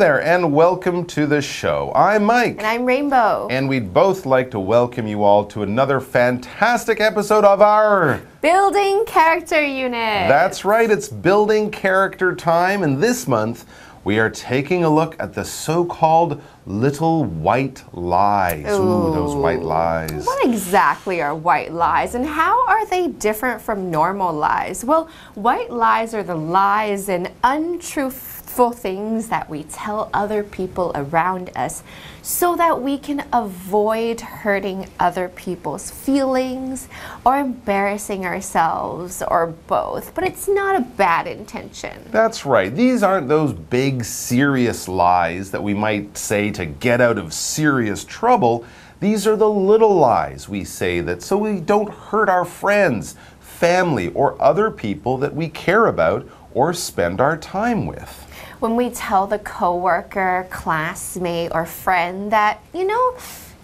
There, and welcome to the show. I'm Mike. And I'm Rainbow. And we'd both like to welcome you all to another fantastic episode of our Building Character Unit. That's right, it's building character time, and this month we are taking a look at the so called little white lies. Ooh, those white lies. What exactly are white lies and how are they different from normal lies? Well, white lies are the lies and untruthful for things that we tell other people around us so that we can avoid hurting other people's feelings or embarrassing ourselves or both. But it's not a bad intention. That's right. These aren't those big, serious lies that we might say to get out of serious trouble. These are the little lies we say that so we don't hurt our friends, family, or other people that we care about or spend our time with when we tell the coworker, classmate, or friend that, you know,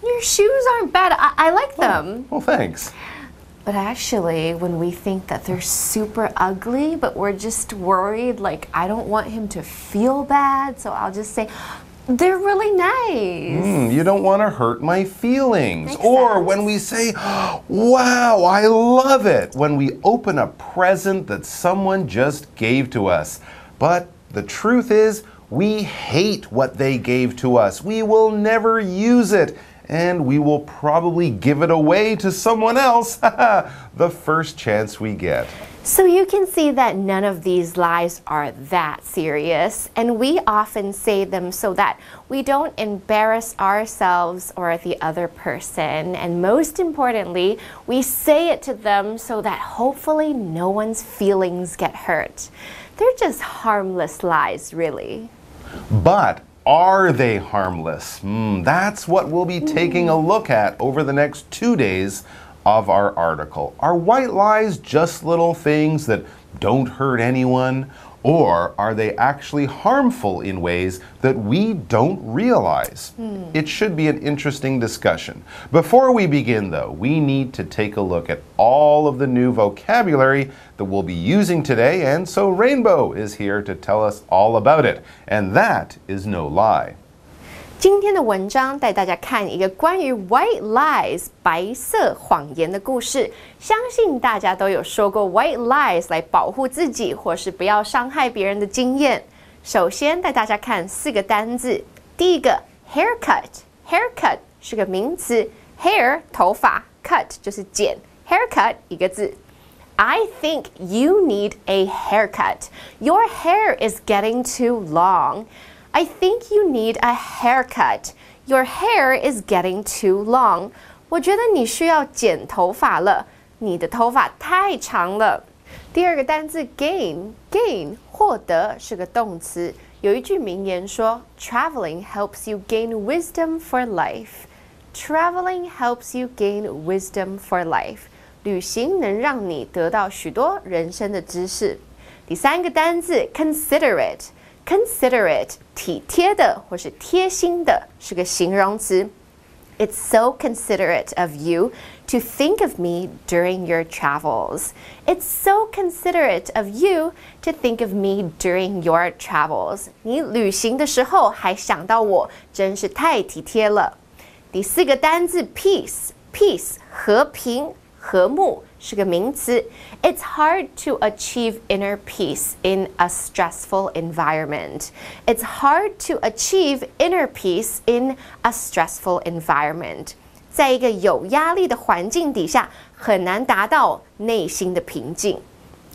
your shoes aren't bad, I, I like oh, them. Oh, well, thanks. But actually, when we think that they're super ugly, but we're just worried, like, I don't want him to feel bad, so I'll just say, they're really nice. Mm, you don't want to hurt my feelings. Makes or sense. when we say, wow, I love it, when we open a present that someone just gave to us. But the truth is, we hate what they gave to us. We will never use it, and we will probably give it away to someone else the first chance we get. So you can see that none of these lies are that serious, and we often say them so that we don't embarrass ourselves or the other person. And most importantly, we say it to them so that hopefully no one's feelings get hurt. They're just harmless lies, really. But are they harmless? Mm, that's what we'll be taking a look at over the next two days of our article. Are white lies just little things that don't hurt anyone? Or are they actually harmful in ways that we don't realize? Mm. It should be an interesting discussion. Before we begin, though, we need to take a look at all of the new vocabulary that we'll be using today, and so Rainbow is here to tell us all about it. And that is no lie. 今天的文章带大家看一个关于 white lies 白色谎言的故事。相信大家都有说过 white lies 来保护自己或是不要伤害别人的经验。首先带大家看四个单字。第一个 haircut，haircut 是个名词，hair 头发，cut 就是剪，haircut 一个字。I think you need a haircut. Your hair is getting too long. I think you need a haircut. Your hair is getting too long. 我觉得你需要剪头发了，你的头发太长了。第二个单词 gain，gain 获得是个动词。有一句名言说：“Traveling helps you gain wisdom for life.” Traveling helps you gain wisdom for life. 旅行能让你得到许多人生的知识。第三个单词 considerate。 Considerate，体贴的或是贴心的，是个形容词。It's so considerate of you to think of me during your travels. It's so considerate of you to think of me during your travels. 你旅行的时候还想到我，真是太体贴了。第四个单字 peace，peace 和平、和睦。 是个名词。It's hard to achieve inner peace in a stressful environment. It's hard to achieve inner peace in a stressful environment. 在一个有压力的环境底下，很难达到内心的平静。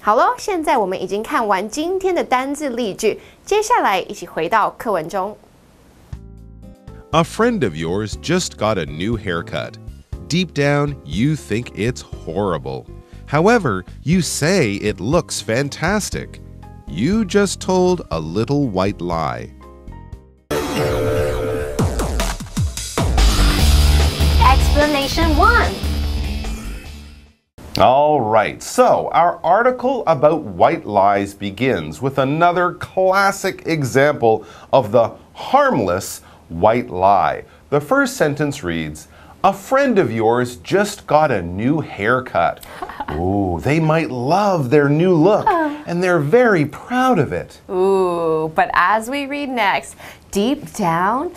好了，现在我们已经看完今天的单字例句，接下来一起回到课文中。A friend of yours just got a new haircut. Deep down, you think it's horrible. However, you say it looks fantastic. You just told a little white lie. Explanation 1 all right, so our article about white lies begins with another classic example of the harmless white lie. The first sentence reads a friend of yours just got a new haircut. Ooh, they might love their new look, and they're very proud of it. Ooh, but as we read next, deep down,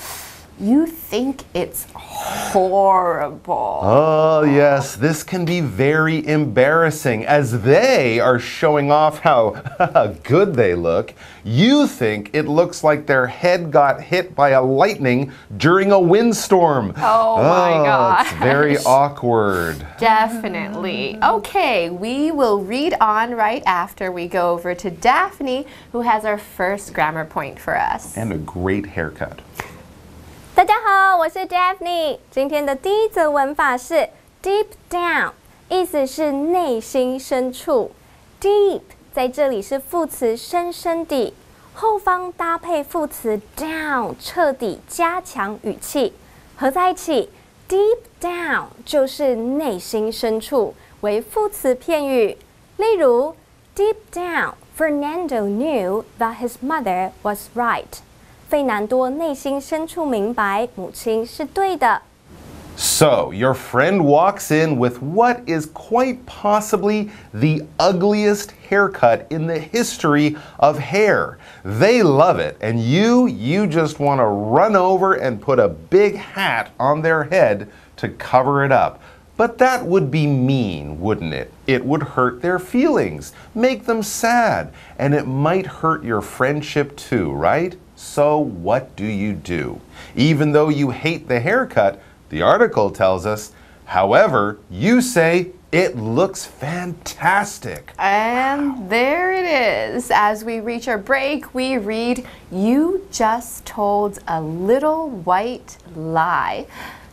you think it's horrible. Oh, yes, this can be very embarrassing as they are showing off how good they look. You think it looks like their head got hit by a lightning during a windstorm. Oh my oh, gosh. It's very awkward. Definitely. Okay, we will read on right after we go over to Daphne, who has our first grammar point for us. And a great haircut. 我是 Daphne。今天的第一则文法是 deep down，意思是内心深处。deep 在这里是副词深深地，后方搭配副词 down，彻底加强语气，合在一起，deep down 就是内心深处，为副词片语。例如，deep down，Fernando knew that his mother was right。费南多内心深处明白，母亲是对的。So, your friend walks in with what is quite possibly the ugliest haircut in the history of hair. They love it, and you, you just want to run over and put a big hat on their head to cover it up. But that would be mean, wouldn't it? It would hurt their feelings, make them sad, and it might hurt your friendship too, right? So, what do you do? Even though you hate the haircut, the article tells us, however, you say, it looks fantastic. And there it is. As we reach our break, we read, You just told a little white lie.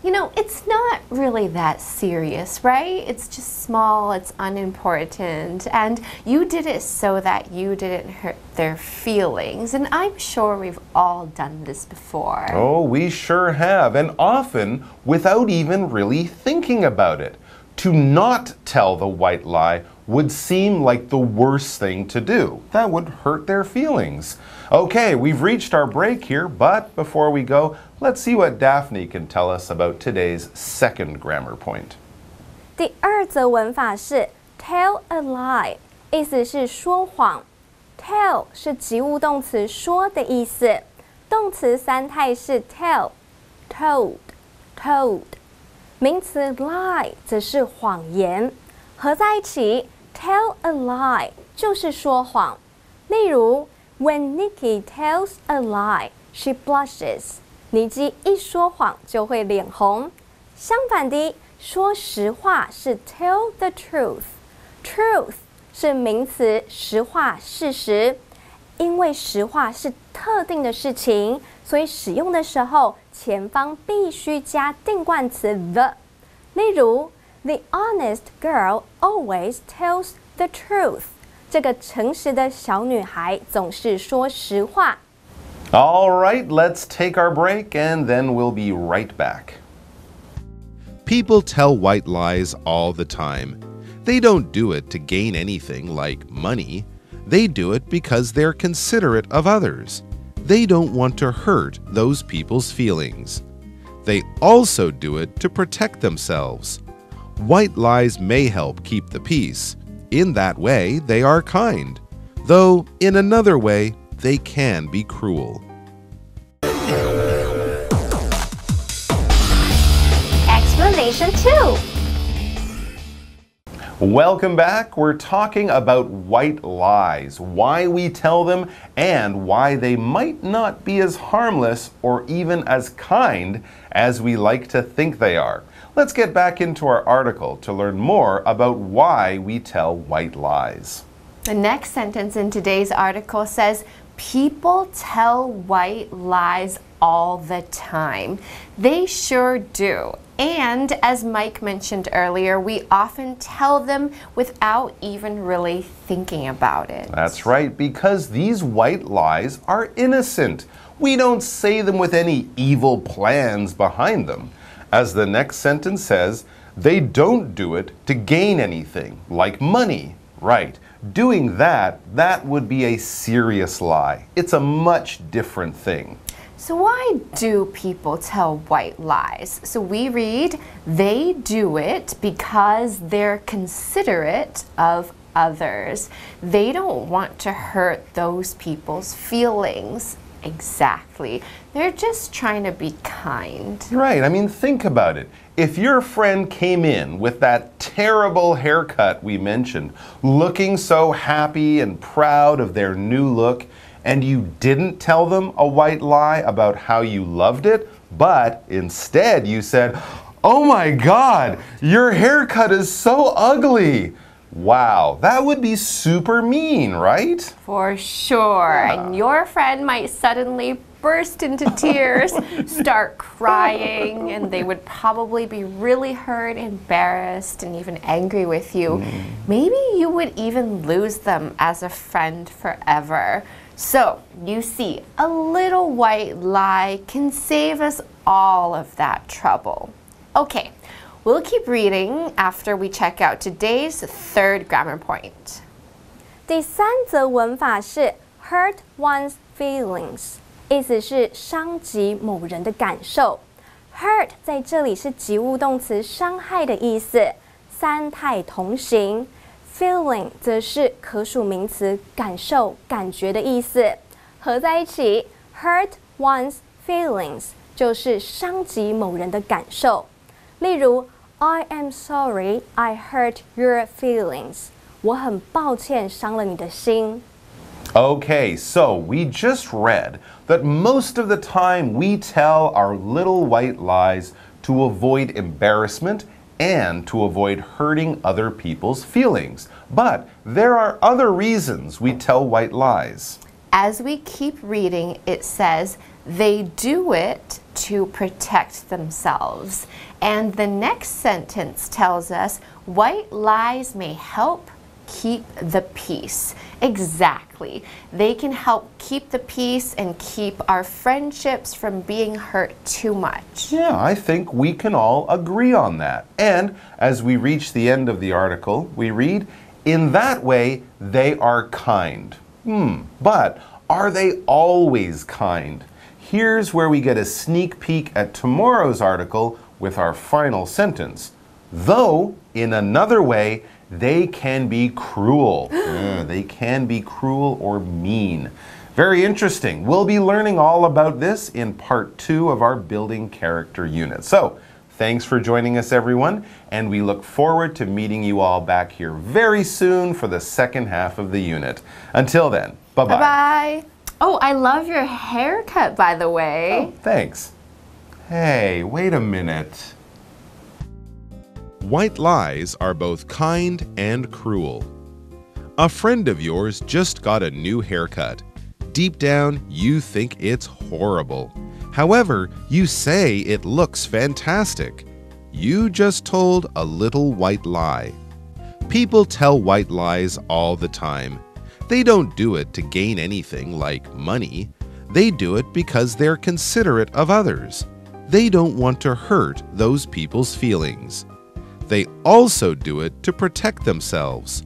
You know, it's not really that serious, right? It's just small, it's unimportant, and you did it so that you didn't hurt their feelings. And I'm sure we've all done this before. Oh, we sure have, and often without even really thinking about it. To not tell the white lie would seem like the worst thing to do. That would hurt their feelings. Okay, we've reached our break here, but before we go, let's see what Daphne can tell us about today's second grammar point. 第二则文法是 tell a lie，意思是说谎。tell 是及物动词说的意思，动词三态是 tell、told、told，名词 lie 则是谎言，合在一起 Tell a lie 就是说谎。例如，When Nikki tells a lie, she blushes。尼基一说谎就会脸红。相反的，说实话是 tell the truth，truth 是名词，实话、事实。因为实话是特定的事情，所以使用的时候前方必须加定冠词 the。例如 ，The honest girl always tells the truth。这个诚实的小女孩总是说实话。All right, let's take our break and then we'll be right back. People tell white lies all the time. They don't do it to gain anything like money. They do it because they're considerate of others. They don't want to hurt those people's feelings. They also do it to protect themselves. White lies may help keep the peace. In that way, they are kind, though in another way, they can be cruel. Explanation 2 Welcome back. We're talking about white lies, why we tell them, and why they might not be as harmless or even as kind as we like to think they are. Let's get back into our article to learn more about why we tell white lies. The next sentence in today's article says, People tell white lies all the time. They sure do. And as Mike mentioned earlier, we often tell them without even really thinking about it. That's right, because these white lies are innocent. We don't say them with any evil plans behind them. As the next sentence says, they don't do it to gain anything, like money. Right. Doing that, that would be a serious lie. It's a much different thing. So, why do people tell white lies? So, we read, they do it because they're considerate of others. They don't want to hurt those people's feelings. Exactly. They're just trying to be kind. Right. I mean, think about it. If your friend came in with that terrible haircut we mentioned, looking so happy and proud of their new look, and you didn't tell them a white lie about how you loved it, but instead you said, Oh my God, your haircut is so ugly. Wow, that would be super mean, right? For sure. And your friend might suddenly burst into tears, start crying, and they would probably be really hurt, embarrassed, and even angry with you. Hmm. Maybe you would even lose them as a friend forever. So, you see, a little white lie can save us all of that trouble. Okay, we'll keep reading after we check out today's third grammar point. 第三则文法是 hurt one's feelings，意思是伤及某人的感受。hurt 在这里是及物动词伤害的意思，三态同形。feeling 则是可数名词感受、感觉的意思，合在一起 hurt one's feelings 就是伤及某人的感受。例如 ，I am sorry I hurt your feelings。我很抱歉伤了你的心。 Okay, so we just read that most of the time we tell our little white lies to avoid embarrassment and to avoid hurting other people's feelings. But there are other reasons we tell white lies. As we keep reading, it says they do it to protect themselves. And the next sentence tells us white lies may help keep the peace. Exactly. They can help keep the peace and keep our friendships from being hurt too much. Yeah, I think we can all agree on that. And as we reach the end of the article, we read, In that way, they are kind. Hmm, but are they always kind? Here's where we get a sneak peek at tomorrow's article with our final sentence. Though, in another way, they can be cruel. Yeah, they can be cruel or mean. Very interesting. We'll be learning all about this in part two of our Building Character unit. So, thanks for joining us, everyone, and we look forward to meeting you all back here very soon for the second half of the unit. Until then, bye bye. Bye bye. Oh, I love your haircut, by the way. Oh, Thanks. Hey, wait a minute. White lies are both kind and cruel. A friend of yours just got a new haircut. Deep down, you think it's horrible. However, you say it looks fantastic. You just told a little white lie. People tell white lies all the time. They don't do it to gain anything like money. They do it because they're considerate of others. They don't want to hurt those people's feelings. They also do it to protect themselves.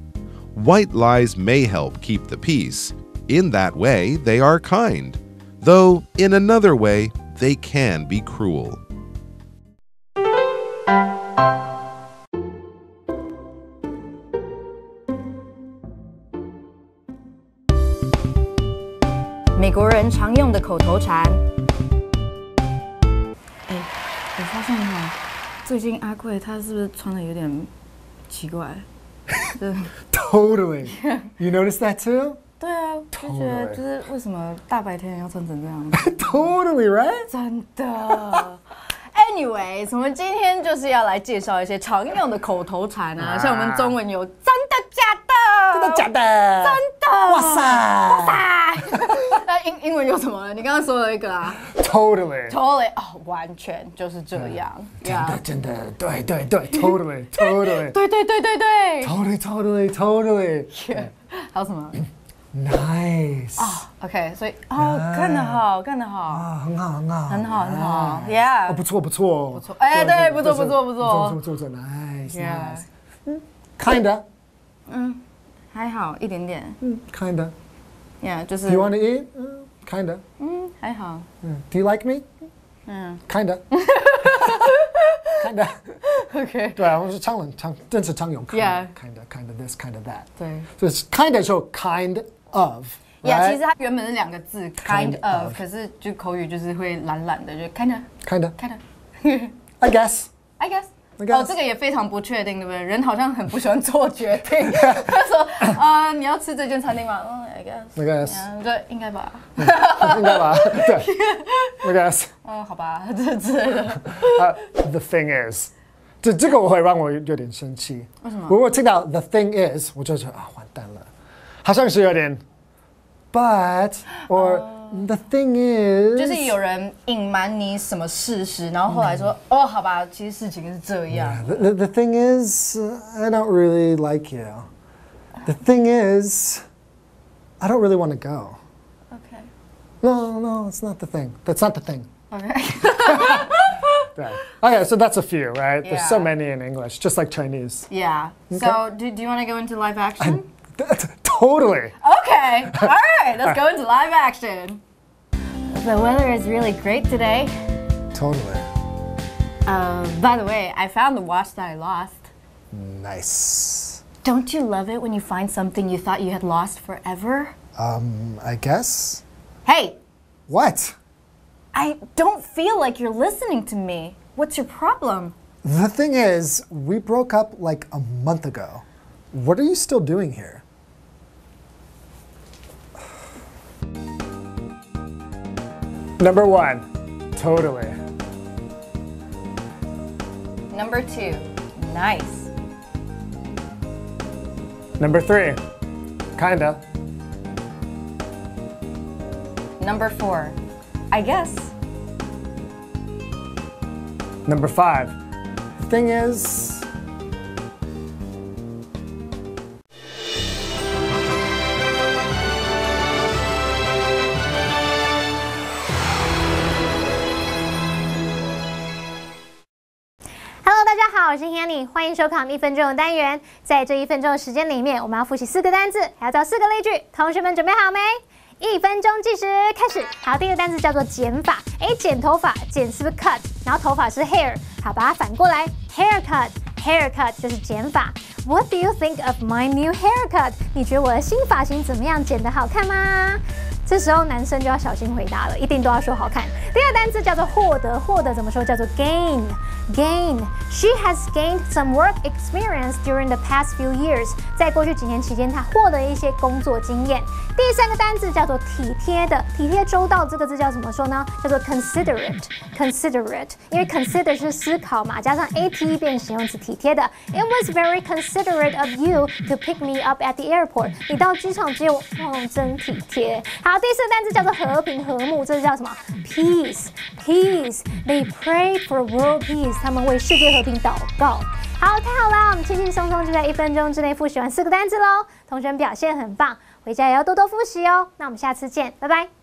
White lies may help keep the peace. In that way, they are kind. Though, in another way, they can be cruel. 最近阿贵他是不是穿的有点奇怪？对 Totally. You noticed that too? 对啊，就觉得就是为什么大白天要穿成这样子？Totally, right? 真的。Anyway，我们今天就是要来介绍一些常用的口头禅啊，像我们中文有真的假的，真的假的？真的，哇塞哇塞。那英英文有什么？你刚刚说了一个啊 Totally.，totally 哦，完全就是这样。真的真的，对对对，Totally, totally, 对对对对对。totally, totally, totally. 还有什么 Nice. 啊？OK，所以哦，干得好，干得好，啊，很好很好，很好，很好哦，不错不错，不错哎对不错不错不错不错不错，Nice, Yeah nice. Kinda, 嗯还好一点点嗯 kinda.，Yeah，就是 you want to eat? Uh, Kinda. 嗯，还好， Mm. Do you like me? 嗯 Kinda. kinda， OK，对啊，我是常人常真是常用 Yeah. kinda kinda this kinda that，对。所以 kinda 就 kind of，呀 right？其实它原本是两个字 kind Kind of， of 可是就口语就是会懒懒的，就 kind of kinda kind of。 I guess I guess。 哦，这个也非常不确定，对不对？人好像很不喜欢做决定。他说：“啊、你要吃这间餐厅吗？”嗯，I guess。I guess 嗯，对，应该吧。应该吧？对，I guess。嗯，好吧，这之类的。啊、t h e thing is，这这个我会让我有点生气。为什么？如果听到 the thing is，我就觉得啊，完蛋了，好像是有点，but or、the thing is，就是有人隐瞒你什么事实，然后后来说：“哦，好吧，其实事情是这样。 The, the, the thing is, uh, I don't really like you. The thing is, I don't really want to go. OK No, no, it's not the thing. That's not the thing. OK， Right. Okay, so that's a few, right? There's so Yeah. many in English, just like Chinese. yeah. So do, do you want to go into live action? totally. Okay. All right. Let's go into live action. The weather is really great today. Totally. Uh, by the way, I found the watch that I lost. Nice. Don't you love it when you find something you thought you had lost forever? Um, I guess. Hey, What? I don't feel like you're listening to me. What's your problem? The thing is, we broke up like a month ago. What are you still doing here? Number one, totally. Number two, nice. Number three, kinda. Number four, I guess. Number five, the thing is, 我是 Hanny，欢迎收看一分钟的单元。在这一分钟的时间里面，我们要复习四个单字，还要造四个例句。同学们准备好没？一分钟计时开始。好，第一个单词叫做剪发。诶，剪头发，剪是不是 cut？然后头发是 hair。好，把它反过来，haircut。Haircut 就是剪发。What do you think of my new haircut？你觉得我的新发型怎么样？剪得好看吗？这时候男生就要小心回答了，一定都要说好看。第二个单词叫做获得，获得怎么说？叫做 gain。Gain. She has gained some work experience during the past few years. 在过去几年期间，她获得一些工作经验。第三个单词叫做体贴的，体贴周到这个字叫怎么说呢？叫做 considerate。Considerate，因为 consider 是思考嘛，加上 at 变形容词体贴的。It was very considerate of you to pick me up at the airport. 你到机场接我，哦，真体贴。好，第四个单词叫做和平和睦，这是叫什么？Peace。Peace. They pray for world peace. 他们为世界和平祷告。好，太好了！我们轻轻松松就在一分钟之内复习完四个单词喽。同学们表现很棒，回家也要多多复习哦。那我们下次见，拜拜。